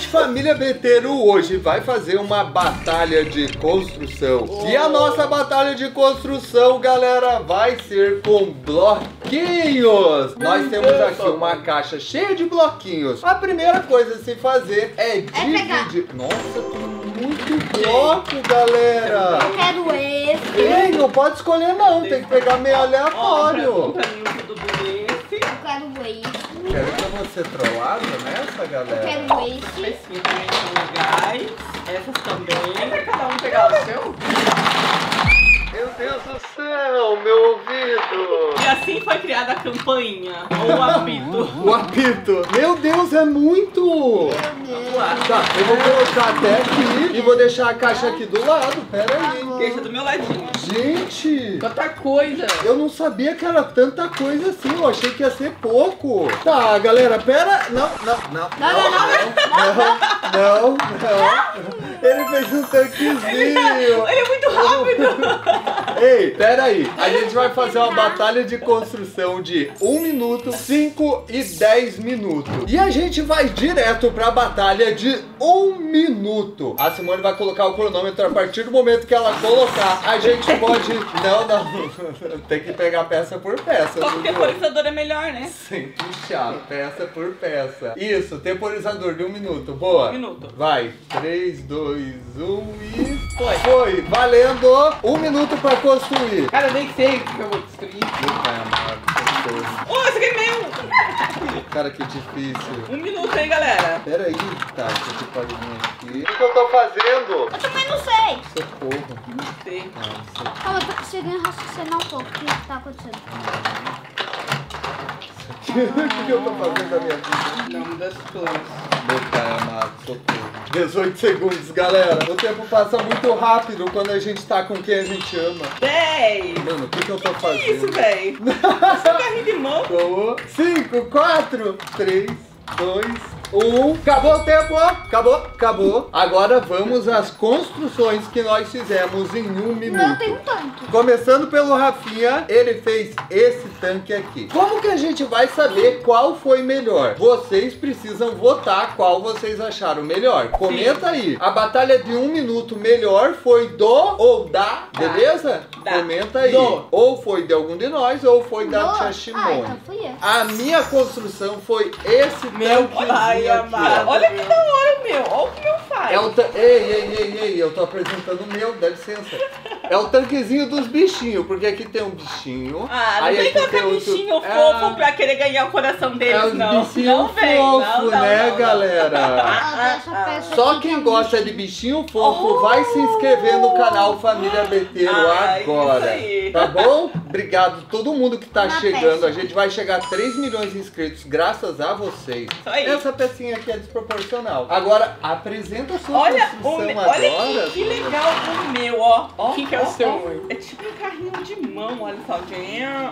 gente, família Beteiro, hoje vai fazer uma batalha de construção. E a nossa batalha de construção, galera, vai ser com bloquinhos. Nós temos aqui uma caixa cheia de bloquinhos. A primeira coisa a se fazer é pegar. dividir. Nossa, tem muito bloco, galera. Eu quero esse. Ei, não pode escolher não, tem que pegar meio aleatório. pra mim o Dudu esse. Eu quero esse. Quero que eu vou ser trollado nessa, Eu galera. quero esse. Pecinhas também são legais. Essas também. É pra cada um pegar o seu? Meu Deus do céu, meu ouvido. E assim foi criada a campainha. Ou o apito. O apito. Meu Deus, é muito. Meu Deus. Tá, eu vou colocar até aqui e vou deixar a caixa aqui do lado. Pera aí. Deixa do meu ladinho. Gente, Quanta coisa. eu não sabia que era tanta coisa assim. Eu achei que ia ser pouco. Tá, galera, pera. Não, não, não. Não, não, Não, não, não. Ele fez um tanquezinho. Ele é muito rápido. Ei, pera aí. A gente vai fazer uma batalha de construção de 1 minuto, 5 e 10 minutos. E a gente vai direto pra batalha de 1 minuto. A Simone vai colocar o cronômetro a partir do momento que ela colocar. A gente pode... Não, não. Tem que pegar peça por peça. Só que temporizador é melhor, né? Sem puxar, peça por peça. Isso, temporizador de um minuto. Boa. Um minuto. Vai. 3, 2, 1 e. Foi. Foi. Valendo. Um minuto pra construir. Cara, eu nem sei o que eu vou destruir. Meu pai amado, socorro. Oh, esse aqui é meu. Cara, que difícil. Um minuto, hein, galera. Pera aí. Tá, isso aqui pode vir aqui. O que que eu tô fazendo? Eu também não sei. Socorro. Não sei. Nossa. Calma, eu tô conseguindo raciocinar um pouco. O que tá acontecendo? O que que eu tô fazendo da minha vida? Nome das cores. Meu pai amado. 18 segundos, galera. O tempo passa muito rápido quando a gente tá com quem a gente ama. 10. Mano, o que, que eu tô Que fazendo? isso, véi? É um carrinho de mão. 5, 4, 3, 2, 1. Acabou o tempo. Acabou, acabou. Agora vamos às construções que nós fizemos em um Não, minuto. tem um tanque. Começando pelo Rafinha, ele fez esse tanque aqui. Como que a gente vai saber qual foi melhor? Vocês precisam votar qual vocês acharam melhor. Comenta aí. A batalha de um minuto melhor foi do ou da, beleza? Da. Comenta aí. Do. Ou foi de algum de nós ou foi da Boa. Tia Ah, então fui eu. A minha construção foi esse Meu tanquezinho pai aqui, amado. Olha que da hora o meu. Olha o que o meu faz. É o ta... Ei, ei, ei, ei, eu tô apresentando o meu, dá licença. É o tanquezinho dos bichinhos, porque aqui tem um bichinho. Ah, não aí vem com outro- bichinho É, fofo pra querer ganhar o coração deles, É os não. Não vem. fofos, não, não, né, não, não. galera? Ah, deixa ah. eu Só quem que é gosta um de bichinho fofo vai se inscrever no canal Família Beteiro Ah, agora. isso aí. Tá bom? Obrigado a todo mundo que tá Uma chegando. peça. A gente vai chegar a 3 milhões de inscritos graças a vocês. Essa pecinha aqui é desproporcional. Agora, apresenta a sua Olha, o construção me... agora. olha que, que legal o meu, ó. O que que é o ó, seu, ó. É tipo um carrinho de mão, olha só.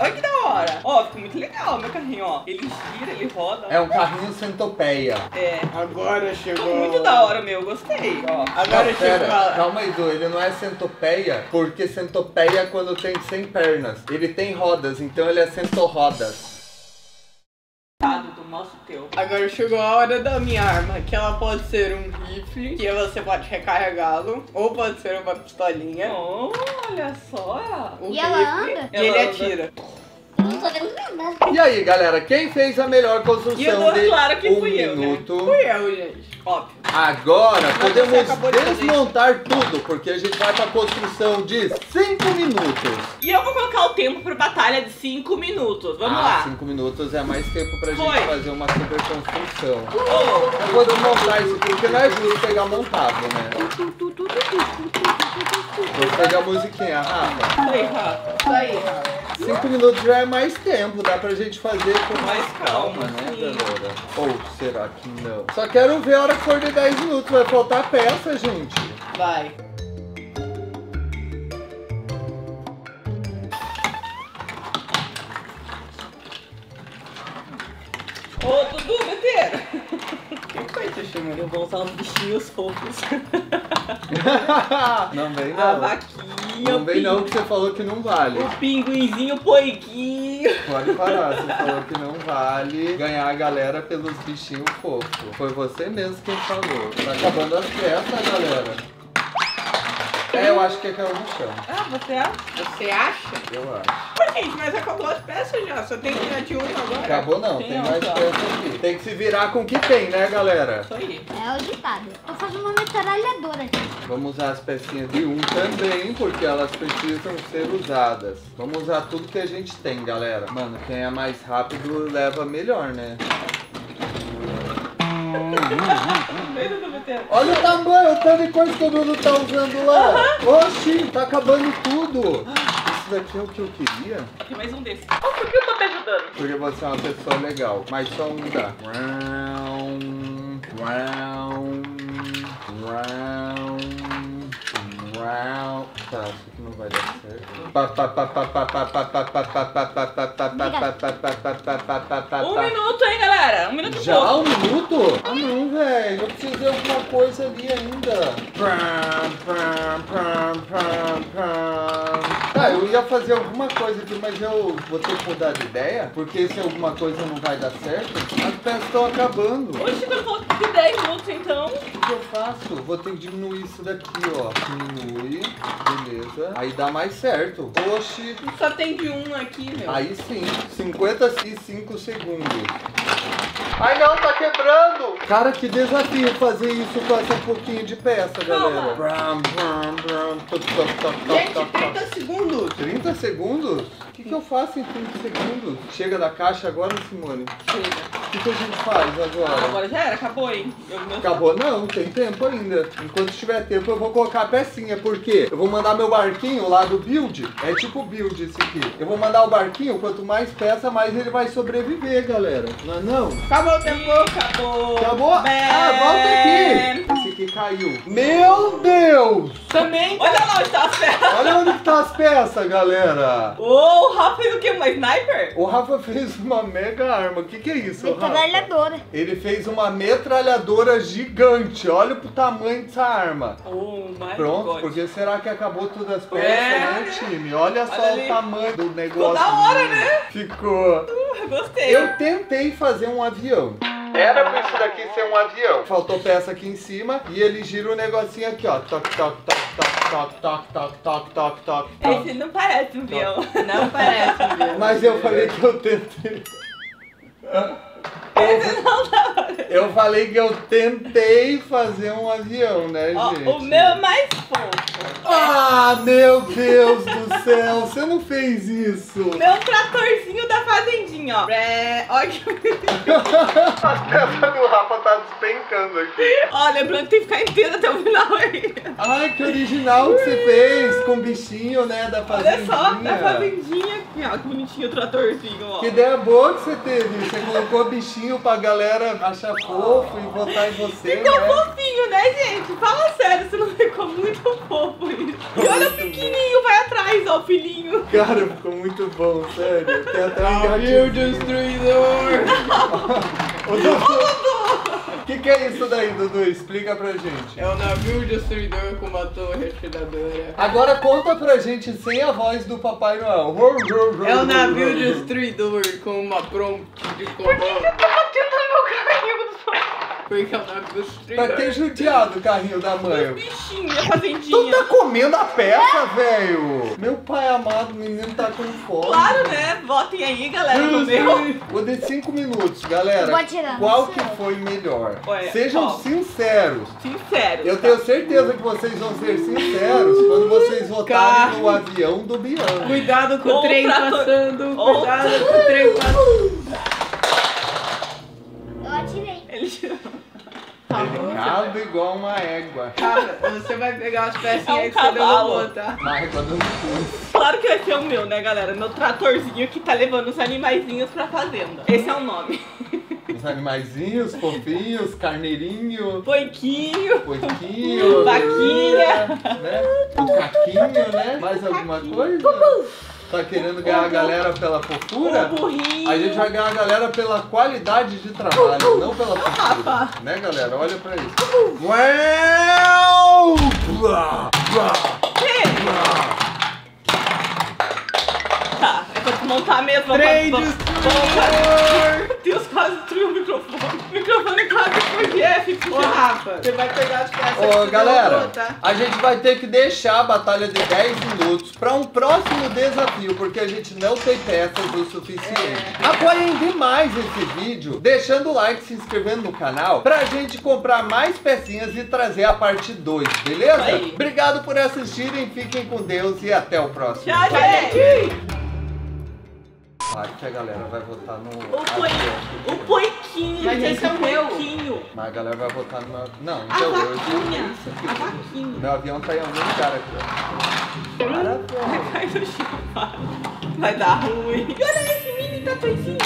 Olha que da hora. Ó, ficou muito legal o meu carrinho, ó. Ele gira, ele roda. É um carrinho centopeia. É. Agora chegou. Ficou muito da hora meu, gostei, ó. Agora Não, chegou. calma aí, Du, ele não é centopeia, porque centopeia é quando tem 100 pernas. Ele tem rodas, então ele o teu. Agora chegou a hora da minha arma, que ela pode ser um rifle, que você pode recarregá-lo, ou pode ser uma pistolinha. Olha só. Um E ela rifle, anda? E ele Ela anda. atira. Eu não tô vendo nada. E aí, galera, quem fez a melhor E eu construção dou de claro que um fui eu, né? minuto? Fui eu, gente. Óbvio. Agora Mas podemos de desmontar tudo, porque a gente vai pra construção de 5 minutos. E eu vou colocar o tempo pra batalha de 5 minutos. Vamos ah, lá. 5 minutos é mais tempo pra gente Foi. fazer uma super construção. Ô, Eu vou desmontar isso porque não é justo pegar montado, né? Vou pegar a musiquinha, Rafa. aí, Rafa. Isso aí, Rafa. 5 minutos já é mais tempo, dá pra gente fazer com mais calma, né, galera? Ou será que não? Só quero ver a hora que for de 10 minutos, vai faltar peça, gente. Vai. Ô, Dudu, beteiro. Foi te chamando? Eu vou usar os bichinhos fofos. não vem A não. vaquinha, Não vem não, que você falou que não vale. O pinguinzinho poiquinho. bichinhos. Pode parar, você falou que não vale ganhar a galera pelos bichinhos fofos. Foi você mesmo quem falou. Tá acabando as peças, galera. É, eu acho que caiu no chão. Ah, você acha? Você acha? Eu acho. Pô, gente, mas acabou as peças já. Só tem que tirar de uma agora. Acabou não, Tem tem mais outra. peça aqui. Tem que se virar com o que tem, né, galera? Isso aí. É o ditado. Tô fazendo uma metralhadora aqui. Vamos usar as pecinhas de um também, porque elas precisam ser usadas. Vamos usar tudo que a gente tem, galera. Mano, quem é mais rápido leva melhor, né? Olha o tamanho, o tanto de coisa que o Bruno tá usando lá. Oxi, tá acabando tudo. Isso daqui é o que eu queria? Tem mais um desse. Oh, por que eu tô te ajudando? Porque você é uma pessoa legal. Mas só um dá. Round, round, Um minuto, hein, galera? Um minuto e Já pouco. um minuto? Ah não, velho. Eu preciso de alguma coisa ali ainda. Pram, pram, pram, pram, pram. Eu ia fazer alguma coisa aqui, mas eu vou ter que mudar de ideia. Porque se alguma coisa não vai dar certo, as peças estão acabando. Oxe, quando falou de 10 minutos, então. O que eu faço? Vou ter que diminuir isso daqui, ó. Diminui. Beleza. Aí dá mais certo. Oxi. Só tem de um aqui, meu. Aí sim, 55 segundos. Ai não, tá quebrando! Cara, que desafio fazer isso com essa pouquinho de peça, galera. Toc, toc, Gente, toc, 30 toc. segundos. 30 segundos? O que, que eu faço em 30 segundos? Chega da caixa agora, Simone? Chega. O que, que a gente faz Ah, agora? agora já era, acabou, hein? Eu. Acabou? Não, tem tempo ainda. Enquanto tiver tempo, eu vou colocar a pecinha. Por quê? Eu vou mandar meu barquinho lá do build. É tipo build esse aqui. Eu vou mandar o barquinho, quanto mais peça, mais ele vai sobreviver, galera. Não é não? Acabou o tempo. Acabou. Acabou? Ah, volta aqui. Aqui caiu. Meu Deus! Também. Olha lá onde tá a ferra. Olha onde que tá as peças, galera. Ô, o Rafa fez o quê? Uma sniper? O Rafa fez uma mega arma. O que, que é isso, Rafa? Metralhadora. Ele fez uma metralhadora gigante. Olha pro tamanho dessa arma. Oh, my Pronto, God. porque será que acabou todas as peças, É. né, time? Olha só Olha o tamanho do negócio. da hora, né? Ficou. Uh, gostei. Eu tentei fazer um avião. Era pra isso daqui ser um avião. Faltou peça aqui em cima e ele gira o negocinho aqui, ó. Toc, toc, toc, toc, toc, toc, toc, toc, toc, toc, toc. Esse não parece um avião. Não parece mesmo. Mas eu falei que eu tentei. Esse não. Eu falei que eu tentei fazer um avião, né, Ó, gente? o meu é mais fofo. Ah, meu Deus do céu, você não fez isso. Meu tratorzinho da fazendinha, ó. É, olha que... As peças do Rafa tá despencando aqui. Ó, lembrando que tem que ficar inteiro até o final aí. Ai, que original que você fez com o bichinho, né, da Olha fazendinha. só, da fazendinha aqui, ó. Que bonitinho o tratorzinho, ó. Que ideia boa que você teve. Você colocou bichinho pra galera achar fofo e votar em você, Ficou né? fofinho, né, gente? Fala sério, se não ficou muito fofo isso. E olha o pequenininho, vai atrás, ó, o filhinho. Cara, ficou muito bom, sério. Tem até um Navio gatinho. destruidor. Ô, Dudu, O que, que é isso daí, Dudu? Explica pra gente. É o navio destruidor com uma torre atiradora. Agora conta pra gente sem a voz do Papai Noel. É o navio destruidor com uma prompt de comando. Tá batendo no meu carrinho é o navio destruidor. Pra ter judiado o carrinho da mãe. bichinho, minha Tu fazendinha. tá comendo a peça, velho? Meu pai amado, o menino tá com fome. Claro, né? Votem aí, galera, no meu. Vou de 5 minutos, galera. Vou atirar, Qual que sei. foi melhor? Olha, Sejam ó. sinceros. Sincero. Eu tenho certeza que vocês vão ser sinceros quando vocês votarem no avião do Bianco. Cuidado com o trem trator- passando. ou Cuidado com o trem passando. Eu atirei. Ele tirou. Delicado igual uma égua. Cara, você vai pegar as É um pecinhas que você cavalo. derrubou, tá? Uma égua do cu. Claro que vai ser o meu, né, galera? Meu tratorzinho que tá levando os animaizinhos pra fazenda. Esse é o nome. Os animaizinhos, fofinhos, carneirinho, Poiquinho. porquinho, Vaquinha. né? O caquinho, né? Mais alguma coisa? Tá querendo ganhar a galera pela fofura? O burrinho. A gente vai ganhar a galera pela qualidade de trabalho, não pela fofura. Né, galera? Olha pra isso. Uau! Blá, blá. Tá, é quanto montar a mesa. Vamos, Vamos, Meu Deus, quase destruiu o microfone. O microfone quase foi Jeff. Ô, Rafa, você vai pegar as peças que Ô, você galera, tá? a gente vai ter que deixar a batalha de 10 minutos para um próximo desafio, porque a gente não tem peças o suficiente. Apoiem demais esse vídeo, deixando o like, se inscrevendo no canal, pra gente comprar mais pecinhas e trazer a parte 2, beleza? Aí. Obrigado por assistirem, fiquem com Deus e até o próximo. Tchau, gente. Claro que a galera vai votar no... O, poi... o poiquinho, Mas gente, esse é o meu. poiquinho. Mas a galera vai votar no meu... Não, A eu... vaquinha. Isso aqui. A vaquinha. Meu avião tá em algum lugar aqui, ó. Para, pô. Vai no chão, vai. Vai dar ruim. Olha esse mini tatuizinho.